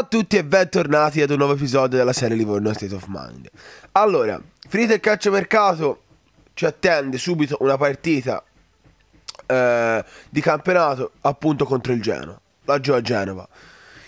Ciao a tutti e bentornati ad un nuovo episodio della serie Livorno State of Mind. Allora, finito il calciomercato, ci attende subito una partita eh, di campionato appunto contro il Genoa, laggiù a Genova.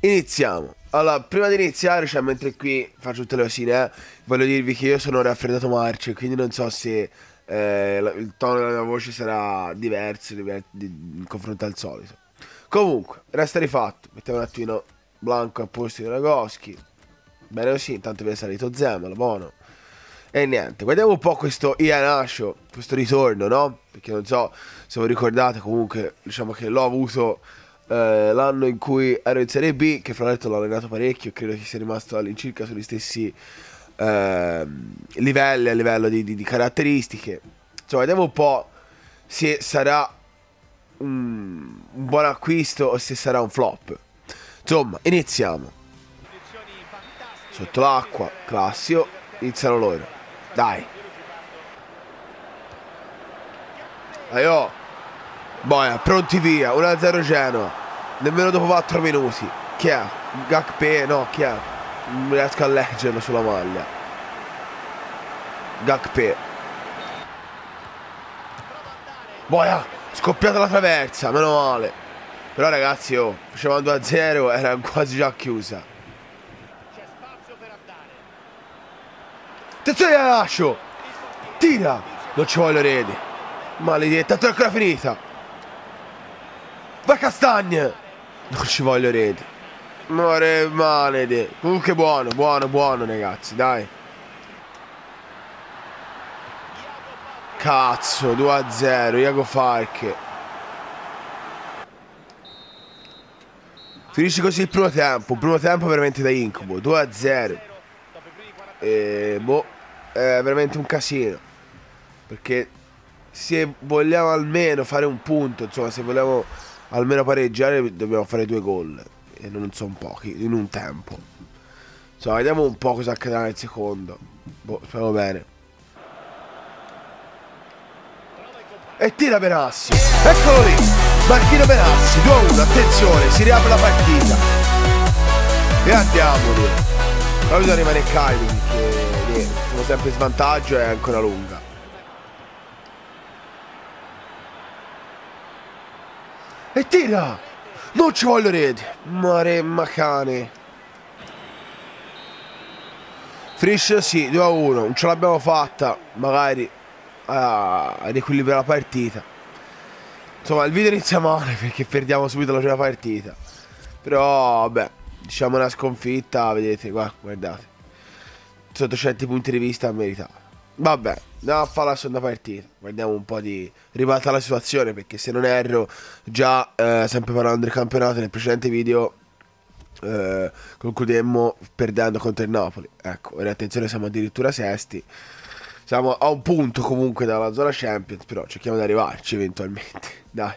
Iniziamo. Allora, prima di iniziare, cioè mentre qui faccio tutte le cosine, eh, voglio dirvi che io sono raffreddato marcio, quindi non so se eh, il tono della mia voce sarà diverso in confronto al solito. Comunque, resta rifatto, mettiamo un attimo Blanco a posto di Ragoschi. Bene così, intanto viene salito Zemel, buono. E niente, guardiamo un po' questo Ianascio, questo ritorno, no? Perché non so se vi ricordate, comunque diciamo che l'ho avuto eh, l'anno in cui ero in Serie B, che fra l'altro l'ho allenato parecchio, credo che sia rimasto all'incirca sugli stessi eh, livelli a livello di, di, di, caratteristiche. Insomma, vediamo un po' se sarà un, un buon acquisto o se sarà un flop. Insomma, iniziamo. Sotto l'acqua, classico, iniziano loro. Dai. Oh. Boia, pronti via, 1-0 Genoa. Nemmeno dopo 4 minuti. Chi è? Gakpe, no, chi è? Non riesco a leggerlo sulla maglia. Gakpe. Boia, scoppiata la traversa, meno male. Però ragazzi, oh, facevamo 2-0, era quasi già chiusa. Attenzione a lascio! Tira! Non ci voglio rete. Maledetta, è ancora finita. Vai Castagne! Non ci voglio rete. More malede. Comunque buono, buono, buono ragazzi, dai. Cazzo, 2-0, Iago Falche. Finisce così il primo tempo, un primo tempo veramente da incubo, 2 a 0. E boh, è veramente un casino. Perché se vogliamo almeno fare un punto, insomma, se vogliamo almeno pareggiare, dobbiamo fare due gol. E non sono pochi, in un tempo. Insomma, vediamo un po' cosa accadrà nel secondo. Boh, speriamo bene. E tira Benassi. Eccolo lì. Marchino Benassi 2-1, attenzione, si riapre la partita. E andiamo lì. Però bisogna rimanere calmi perché niente, siamo sempre in svantaggio e è ancora lunga. E tira! Non ci voglio rete! Mare macane. Finisce sì, 2-1, non ce l'abbiamo fatta, magari a riequilibrare la partita. Insomma, il video inizia male perché perdiamo subito la prima partita. Però, vabbè, diciamo una sconfitta, vedete qua, guardate. Sotto certi punti di vista meritava. Vabbè, andiamo a fare la seconda partita. Guardiamo un po' di ribaltare la situazione perché se non erro, già eh, sempre parlando del campionato nel precedente video eh, concludemmo perdendo contro il Napoli. Ecco, ora attenzione, siamo addirittura sesti. Siamo a un punto comunque dalla zona Champions, però cerchiamo di arrivarci eventualmente. Dai.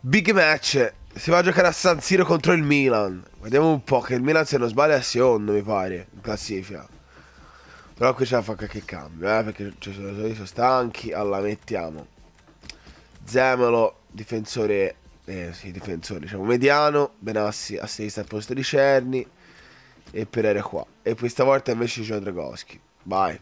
Big match. Si va a giocare a San Siro contro il Milan. Vediamo un po' che il Milan se non sbaglia è secondo, mi pare, in classifica. Però qui c'è da fare qualche cambio, eh, perché ci sono, sono stanchi. Allora, mettiamo Zemolo, difensore, eh sì, difensore, diciamo mediano, Benassi a sinistra al posto di Cerni e Pereira qua. E questa volta invece c'è Dragoschi. Vai.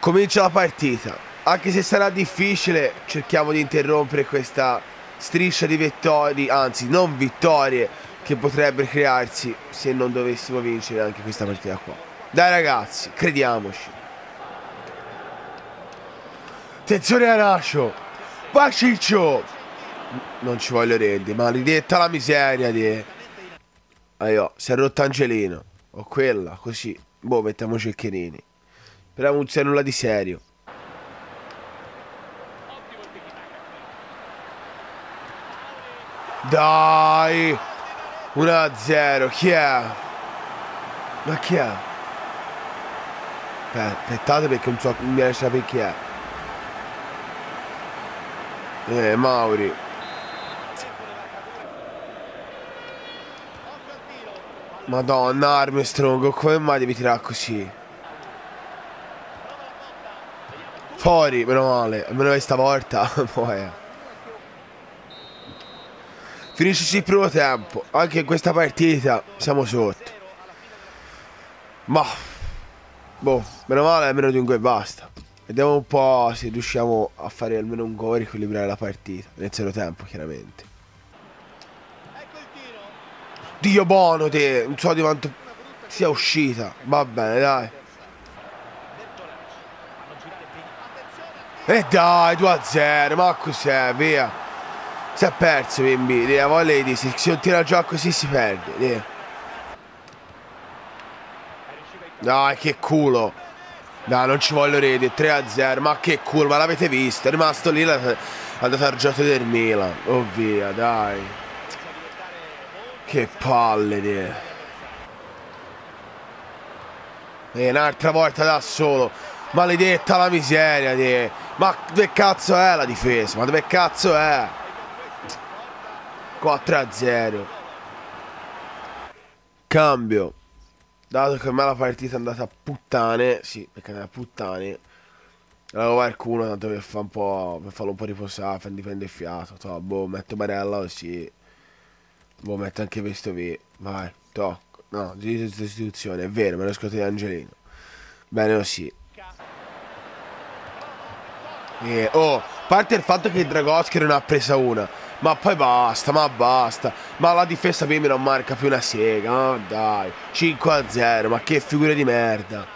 Comincia la partita. Anche se sarà difficile, cerchiamo di interrompere questa striscia di vittorie, anzi non vittorie, che potrebbe crearsi se non dovessimo vincere anche questa partita qua. Dai ragazzi, crediamoci. Attenzione a Nascio. Ciccio. Non ci voglio rendere, maledetta la miseria di... Aio, si è rotto Angelino. O quella, così. Boh, mettiamo ceccherini. Speriamo non sia nulla di serio. Dai! 1-0, chi è? Ma chi è? aspettate perché non so, non mi riesce a sapere chi è. Eh, Mauri. Madonna, Armstrong, come mai devi tirare così? Fuori, meno male. Almeno stavolta. Poi. Finisce il primo tempo. Anche in questa partita siamo sotto. Ma... Boh, meno male almeno di un gol e basta. Vediamo un po' se riusciamo a fare almeno un gol e riequilibrare la partita. Nel zero tempo, chiaramente. Dio buono te, non so di quanto sia uscita. Va bene, dai. E dai, 2-0, ma cos'è, via. Si è perso, bimbi. Dì, voglia di se si tira già così si perde. Dì. Dai, che culo. Dai, non ci voglio rete, 3-0. Ma che culo, ma l'avete visto? È rimasto lì la, la targetta del Milan. Oh via, dai. Che palle, dì. E un'altra volta da solo. Maledetta la miseria, dì. Ma dove cazzo è la difesa? Ma dove cazzo è? 4 a 0 Cambio. Dato che ormai la partita è andata a puttane Sì, perché è andata a puttane Avevo qualcuno tanto per po' Per farlo un po' riposare, per difendere il fiato to, Boh, metto Barella così Boh, metto anche questo qui. Vai, tocco. No, di sostituzione, è vero, me lo scordato di Angelino. Bene così e, Oh, parte il fatto che Dragoschi non ha presa una ma poi basta, ma basta. Ma la difesa me non marca più una sega. Ma dai. 5 a 0. Ma che figura di merda.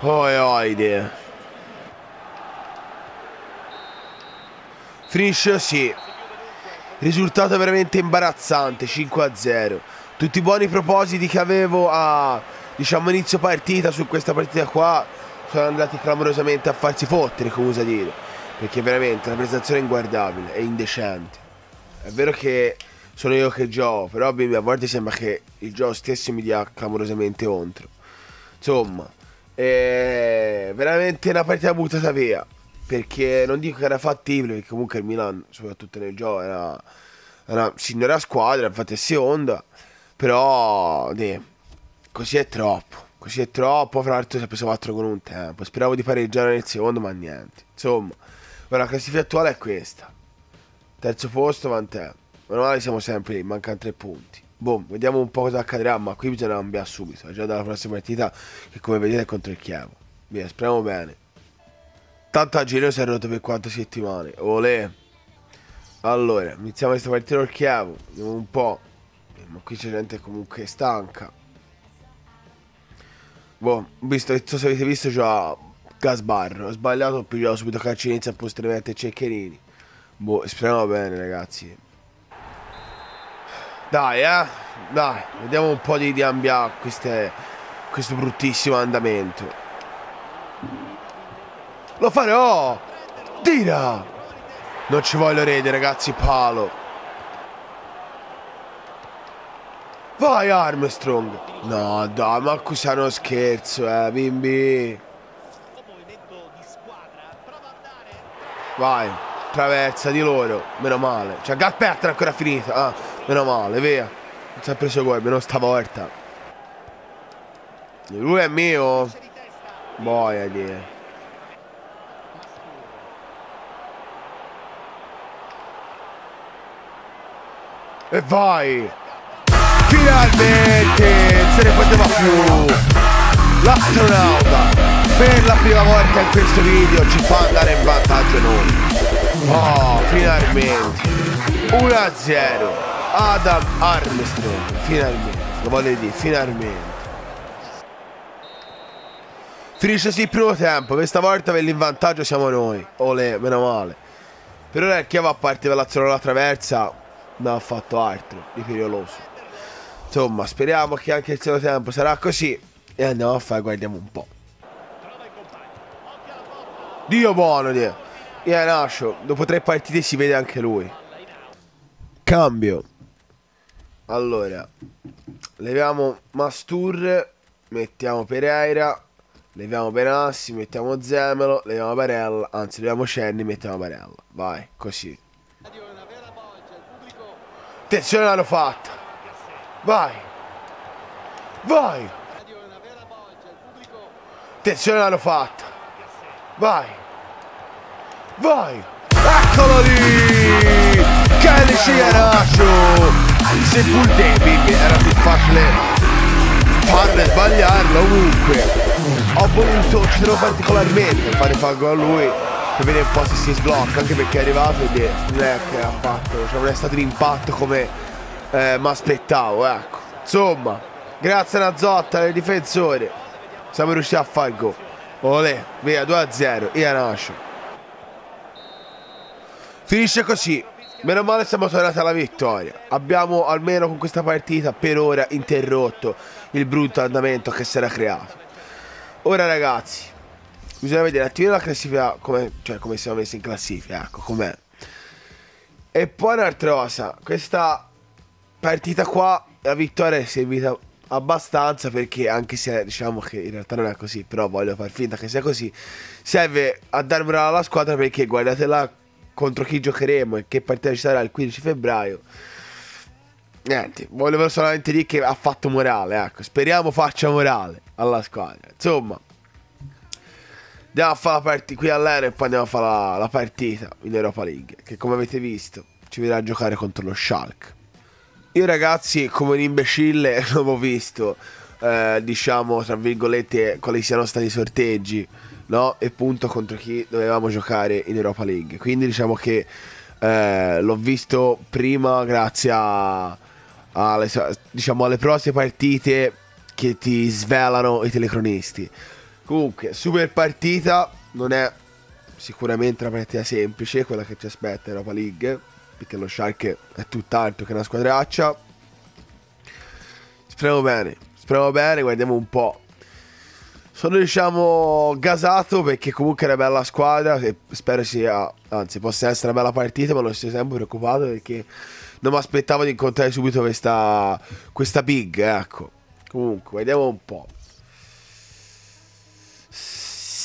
Oi oide. Finisce così. Risultato veramente imbarazzante. 5 a 0. Tutti i buoni propositi che avevo a diciamo inizio partita su questa partita qua sono andati clamorosamente a farsi fottere, come usa dire. Perché veramente la prestazione è inguardabile, è indecente. È vero che sono io che gioco, però a volte sembra che il gioco stesso mi dia clamorosamente contro. Insomma, è veramente una partita buttata via. Perché non dico che era fattibile, perché comunque il Milan, soprattutto nel gioco, era una signora squadra, infatti è seconda. Però, deh, così è troppo. Così è troppo. Fra l'altro si è preso 4 con un tempo. Speravo di pareggiare nel secondo, ma niente. Insomma. Ora la classifica attuale è questa. Terzo posto, Vantè. Meno male siamo sempre lì, mancano tre punti. Boom, vediamo un po' cosa accadrà, ma qui bisogna cambiare subito. Già dalla prossima partita che come vedete è contro il Chievo. Via, speriamo bene. Tanto a giro si è rotto per quattro settimane. Olè. Allora, iniziamo questa partita col Chievo. Vediamo un po'. Ma qui c'è gente comunque stanca. Boh, visto, non so se avete visto, già Gasbar, ho sbagliato, ho pigliato subito calcio inizia a posteriormente Ceccherini. Boh, speriamo bene ragazzi. Dai, eh. Dai, vediamo un po' di, di cambiare questo bruttissimo andamento. Lo farò! Tira! Non ci voglio rete, ragazzi, palo. Vai Armstrong! No, dai, ma cos'è uno scherzo, eh, bimbi? Vai, traversa di loro. Meno male. Cioè, Galpetta è ancora finita. Ah, meno male, via. Non si è preso gol, meno stavolta. Lui è mio. Boia di. E vai! Finalmente! Se ne poteva più! L'astronauta! per la prima volta in questo video ci fa andare in vantaggio noi oh finalmente 1-0 Adam Armstrong finalmente lo voglio dire finalmente finisce sì il primo tempo questa volta per l'invantaggio siamo noi ole meno male per ora il Chievo a parte per l'azione alla traversa non ha fatto altro di pericoloso insomma speriamo che anche il secondo tempo sarà così e andiamo a fare guardiamo un po' Dio buono, Dio. Yeah, Nascio, dopo tre partite si vede anche lui. Cambio. Allora, leviamo Mastur, mettiamo Pereira, leviamo Benassi, mettiamo Zemelo, leviamo Barella, anzi leviamo Cenni, mettiamo Barella. Vai, così. Attenzione l'hanno fatta. Vai. Vai. Attenzione l'hanno fatta. Vai! Vai! Eccolo lì! Che finisce Ianacio se pur David era più facile farlo e sbagliarlo comunque ho voluto ci tenevo particolarmente fare gol a lui per vedere un po' se si sblocca anche perché è arrivato e non è che ha fatto cioè non è stato l'impatto come eh, mi aspettavo ecco insomma grazie a Nazzotta del difensore siamo riusciti a fare il gol Olè, via 2 a 0 Ianacio Finisce così. Meno male siamo tornati alla vittoria. Abbiamo almeno con questa partita per ora interrotto il brutto andamento che si era creato. Ora ragazzi, bisogna vedere attivare la classifica come, cioè, come siamo messi in classifica, ecco com'è. E poi un'altra cosa, questa partita qua, la vittoria è servita abbastanza perché anche se diciamo che in realtà non è così, però voglio far finta che sia così, serve a dar morale alla squadra perché guardate là contro chi giocheremo e che partita ci sarà il 15 febbraio. Niente, volevo solamente dire che ha fatto morale, ecco, speriamo faccia morale alla squadra. Insomma, andiamo a fare la partita qui all'Ere e poi andiamo a fare la, la, partita in Europa League, che come avete visto ci vedrà giocare contro lo Schalke. Io ragazzi, come un imbecille, non ho visto, eh, diciamo, tra virgolette, quali siano stati i sorteggi no? E punto contro chi dovevamo giocare in Europa League. Quindi diciamo che eh, l'ho visto prima grazie a, alle, diciamo, alle prossime partite che ti svelano i telecronisti. Comunque, super partita, non è sicuramente una partita semplice, quella che ci aspetta in Europa League, perché lo Shark è tutt'altro che una squadraccia. Speriamo bene, speriamo bene, guardiamo un po' Sono diciamo gasato perché comunque è una bella squadra e spero sia, anzi possa essere una bella partita, ma non sto sempre preoccupato perché non mi aspettavo di incontrare subito questa, questa big, ecco. Comunque, vediamo un po'.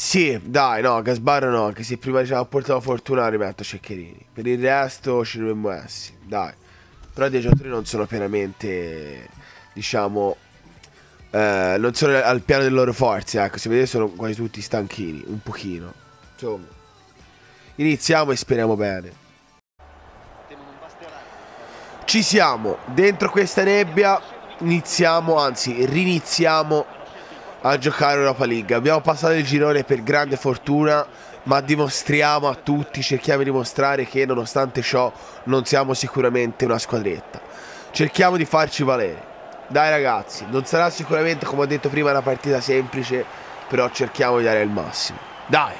Sì, dai, no, Gasbarro no, anche se prima diciamo portato fortuna rimetto Ceccherini. Per il resto ci dovremmo essere, dai. Però i giocatori non sono pienamente, diciamo, eh, non sono al piano delle loro forze, ecco, se vedete sono quasi tutti stanchini, un pochino. Insomma, iniziamo e speriamo bene. Ci siamo, dentro questa nebbia iniziamo, anzi riniziamo a giocare Europa League. Abbiamo passato il girone per grande fortuna, ma dimostriamo a tutti, cerchiamo di dimostrare che nonostante ciò non siamo sicuramente una squadretta. Cerchiamo di farci valere. Dai ragazzi, non sarà sicuramente come ho detto prima una partita semplice, però cerchiamo di dare il massimo. Dai!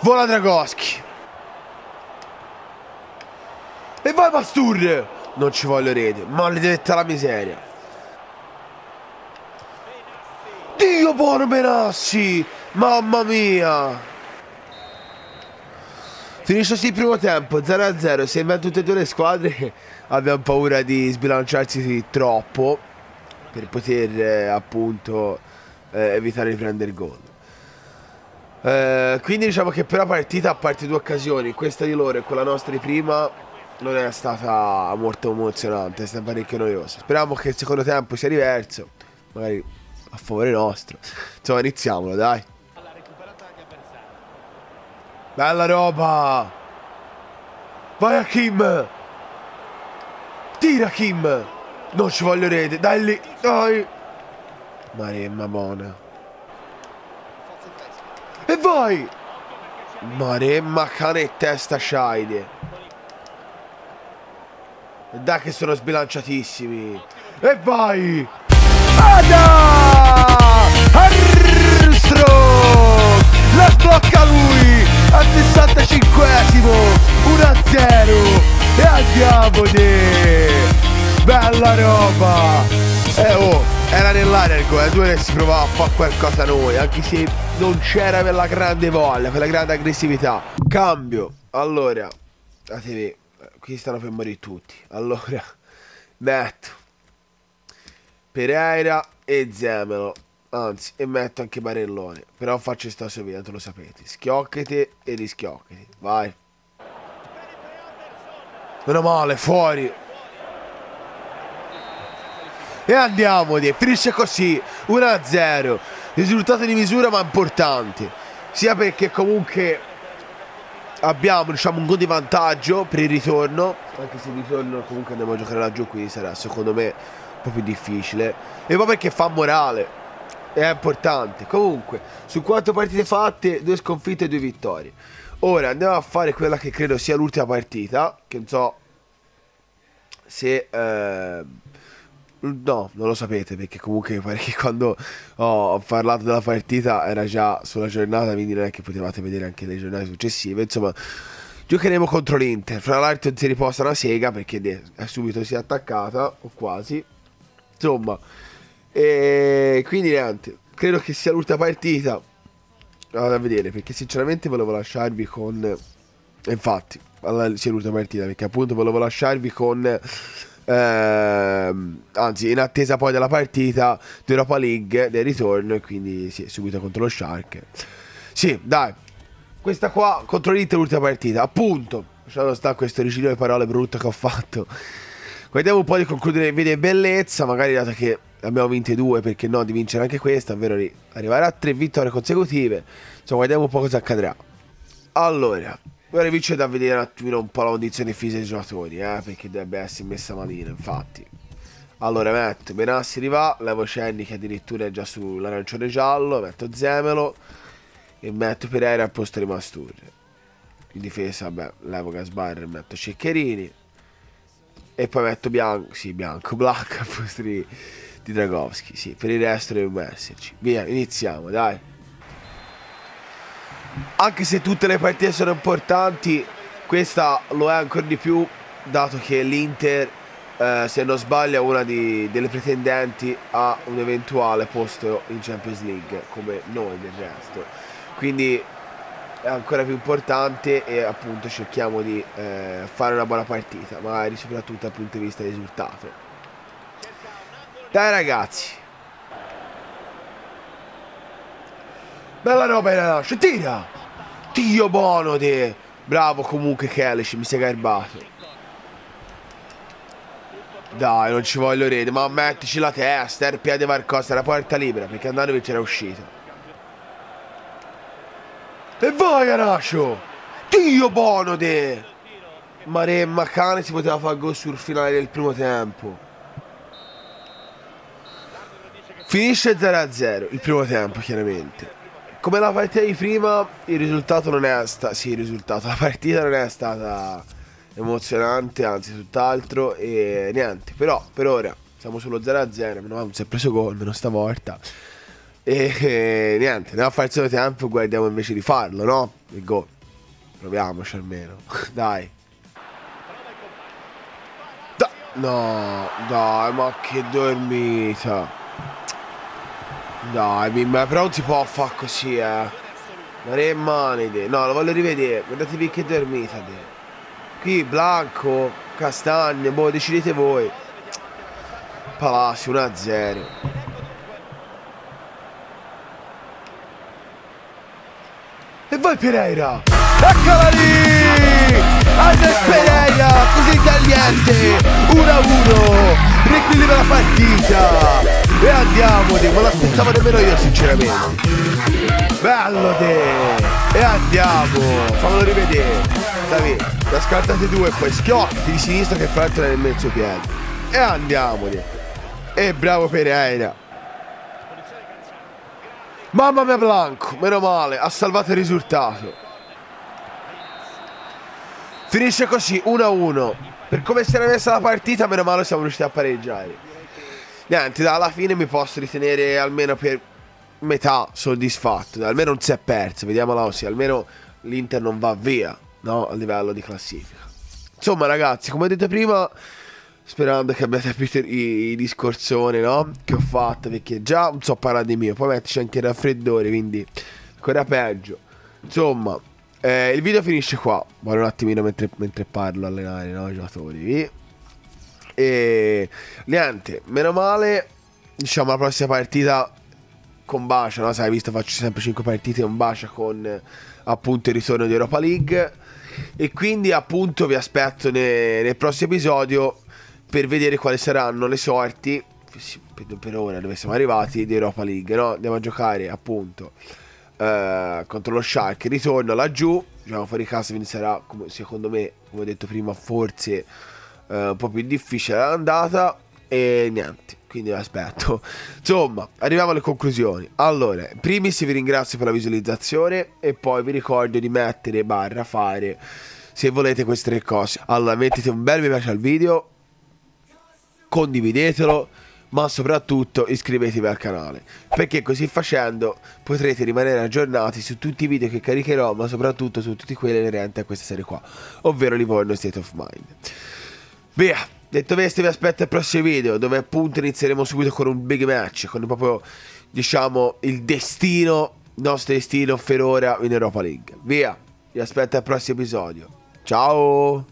Vola Dragoschi! E vai Pastur! Non ci voglio rete, maledetta la miseria. Dio buono Benassi! Mamma mia! Finisce così il primo tempo, 0-0, sembra tutte e due le squadre abbiamo paura di sbilanciarsi troppo per poter eh, appunto eh, evitare di prendere gol. Eh, quindi diciamo che per la partita, a parte due occasioni, questa di loro e quella nostra di prima, non è stata molto emozionante, è stata parecchio noiosa. Speriamo che il secondo tempo sia diverso, magari a favore nostro. Insomma, iniziamolo, dai. Bella roba! Vai a Kim! Tira Kim! Non ci voglio rete, dai lì, dai! Maremma buona. E vai! Maremma cane e testa Shaide. Dai che sono sbilanciatissimi. E vai! Ada! Armstrong! La sblocca lui! al 65esimo 1-0 e andiamone bella roba eh oh era nell'aria il gol, due si provava a fare qualcosa noi, anche se non c'era quella grande voglia, quella grande aggressività. Cambio, allora, la qui stanno per morire tutti. Allora, metto Pereira e Zemelo. Anzi, e metto anche Barellone. Però faccio sta sua vita, lo sapete. Schioccati e rischioccati. Vai. Meno male, fuori. E andiamo, finisce così, 1-0. Risultato di misura ma importante. Sia perché comunque abbiamo diciamo un gol di vantaggio per il ritorno. Anche se il ritorno comunque andiamo a giocare laggiù quindi sarà secondo me un po' più difficile. E poi perché fa morale è importante. Comunque su quattro partite fatte due sconfitte e due vittorie. Ora andiamo a fare quella che credo sia l'ultima partita che non so se eh, No, non lo sapete perché comunque pare che quando ho parlato della partita era già sulla giornata, quindi non è che potevate vedere anche le giornate successive. Insomma, giocheremo contro l'Inter. Fra l'altro si riposa una sega perché è subito si è attaccata, o quasi. Insomma, e quindi niente, credo che sia l'ultima partita. Vado a vedere perché sinceramente volevo lasciarvi con... Infatti, sia l'ultima partita perché appunto volevo lasciarvi con Ehm, anzi, in attesa poi della partita di Europa League del ritorno. E quindi sì, subito contro lo Shark. Sì, dai. Questa qua contro l'Inter l'ultima partita. Appunto. Lasciando sta questo rigiro di parole brutte che ho fatto. Vediamo un po' di concludere il video in bellezza. Magari dato che abbiamo vinto due, perché no, di vincere anche questa, ovvero arrivare a tre vittorie consecutive. Insomma, vediamo un po' cosa accadrà. Allora, Ora invece da vedere un attimino un po' la condizione fisica dei giocatori, eh, perché dovrebbe essere messa malino, infatti. Allora metto Benassi riva, levo Cenni che addirittura è già sull'arancione giallo, metto Zemelo e metto Pereira al posto di Masturre. In difesa, vabbè, levo Gasbar e metto Ceccherini. E poi metto Bianco, sì, Bianco, Black al posto di, di Dragowski, sì, per il resto dovrebbe esserci. Via, iniziamo, dai anche se tutte le partite sono importanti, questa lo è ancora di più, dato che l'Inter, eh, se non sbaglio, è una di, delle pretendenti a un eventuale posto in Champions League, come noi del resto. Quindi è ancora più importante e appunto cerchiamo di eh, fare una buona partita, magari soprattutto dal punto di vista del risultato. Dai ragazzi, Bella roba era lascia, tira! Dio buono te! Bravo comunque Kellish, mi sei garbato. Dai, non ci voglio rete, ma mettici la testa, il piede qualcosa, la porta libera, perché Andanovic era uscito. E vai Garascio! Dio buono te! Maremma cane si poteva fare gol sul finale del primo tempo. Finisce 0-0 il primo tempo, chiaramente. Come la partita di prima, il risultato non è stato. Sì, il risultato, la partita non è stata emozionante, anzi, tutt'altro. E niente, però per ora siamo sullo 0-0. Meno male non si è preso gol, meno stavolta. E, e niente, andiamo a fare il secondo tempo. Guardiamo invece di farlo, no? Il gol. Proviamoci almeno. Dai. Da no, dai, ma che dormita. Dai, ma però non si può fare così, eh. Ma re manide. No, lo voglio rivedere. Guardatevi che dormita, te. Qui, Blanco, Castagne, boh, decidete voi. Palacio 1-0. E vai Pereira! Eccola lì! Andres Pereira, così tagliente! 1-1! Riequilibra la partita! E andiamo, te, non l'aspettavo nemmeno io sinceramente. Bello te! E andiamo! Fammelo rivedere. Dai, ne scartate due e poi schiotti di sinistra che fra l'altro è nel mezzo piede. E andiamo te. E bravo Pereira. Mamma mia Blanco, meno male, ha salvato il risultato. Finisce così, 1-1. Per come si era messa la partita, meno male siamo riusciti a pareggiare niente, alla fine mi posso ritenere almeno per metà soddisfatto. Almeno non si è perso, vediamola così. Almeno l'Inter non va via, no? A livello di classifica. Insomma, ragazzi, come ho detto prima, sperando che abbiate capito i, i discorsoni, no? Che ho fatto, perché già non so parlare di mio, poi metterci anche il raffreddore, quindi ancora peggio. Insomma, eh, il video finisce qua. Voglio un attimino mentre, mentre parlo allenare no, giocatori. E niente, meno male, diciamo la prossima partita con Bacia, no? Sai, visto faccio sempre 5 partite con Bacia con appunto il ritorno di Europa League e quindi appunto vi aspetto ne, nel prossimo episodio per vedere quali saranno le sorti per ora dove siamo arrivati di Europa League, no? Andiamo a giocare appunto eh, contro lo Shark ritorna laggiù diciamo fuori casa quindi sarà secondo me come ho detto prima forse eh, un po' più difficile l'andata e niente quindi aspetto. Insomma arriviamo alle conclusioni. Allora primis vi ringrazio per la visualizzazione e poi vi ricordo di mettere barra fare se volete queste tre cose. Allora mettete un bel mi piace al video condividetelo ma soprattutto iscrivetevi al canale perché così facendo potrete rimanere aggiornati su tutti i video che caricherò ma soprattutto su tutti quelli inerenti a questa serie qua ovvero Livorno State of Mind via detto questo vi aspetto al prossimo video dove appunto inizieremo subito con un big match con proprio diciamo il destino il nostro destino per ora in Europa League. Via vi aspetto al prossimo episodio. Ciao